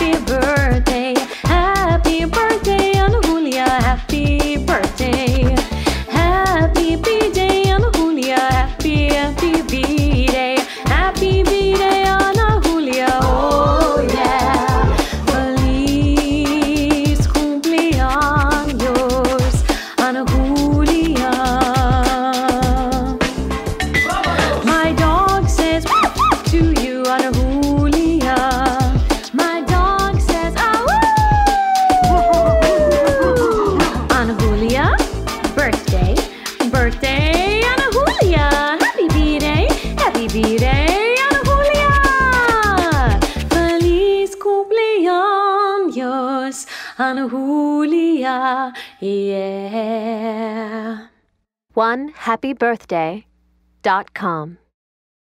fever. birthday, Ana Julia. Happy B-Day, happy B-Day, Ana Julia. Feliz cumpleaños, Ana Julia. Yeah. One happy birthday dot com.